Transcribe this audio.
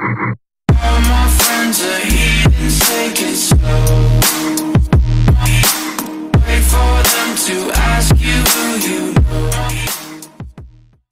All my friends are heathens, take it slow. Wait for them to ask you you